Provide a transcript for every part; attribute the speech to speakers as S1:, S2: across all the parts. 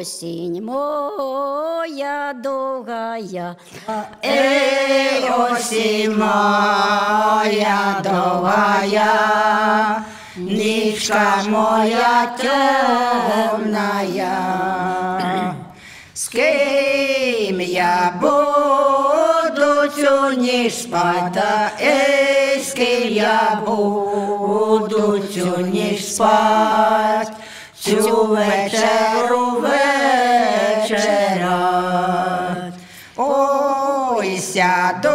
S1: осінь моя довгая,
S2: Ей, осінь моя довгая, нічка моя темная, з ким я буду цю ніч спати, ей, з ким я буду цю ніч спать, цю вечеру сяду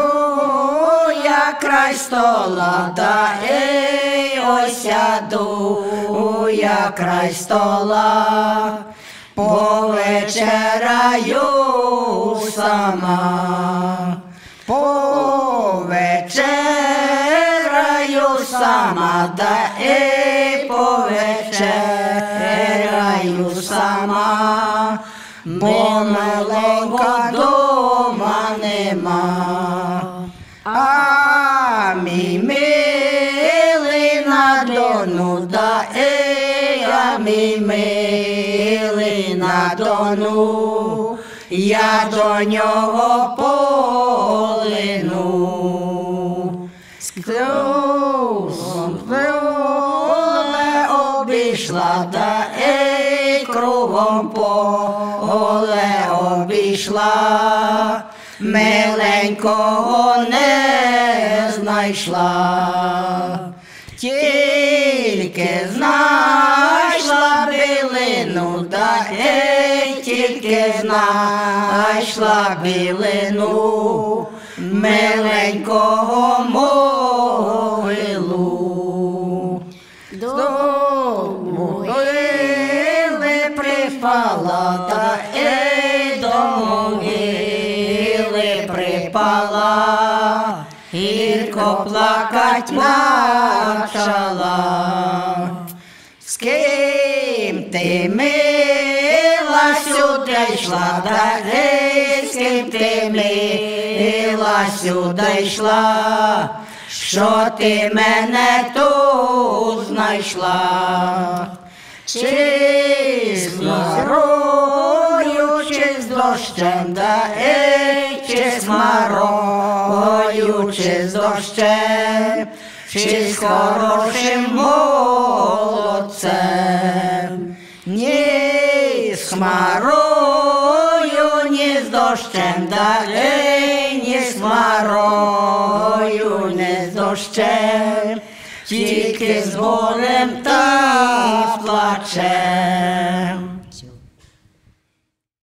S2: я край стола, да ей, ой, сяду я край стола, повечераю сама, повечераю сама, да ей, повечеряю сама, бо миленька дома нема. А мій милий на дону, да ей, а мій милий на дону, я до нього полину. Кругом поле обійшла, да ей, кругом поле обійшла, миленького не знайшла, тільки знайшла білину, да ей, тільки знайшла білину, миленького могилу. Могили та ей до могили припала, гірко плакать почала. З ким ти мила сюди йшла, та з ким ти мила сюди йшла, що ти мене тут знайшла, чи з хмарою, чи з дощем, да ей, чи з хмарою, чи з дощем, чи з хорошим молодцем, ні з хмарою, ні з дощем, да ей, ні з хмарою, ні з дощем, тільки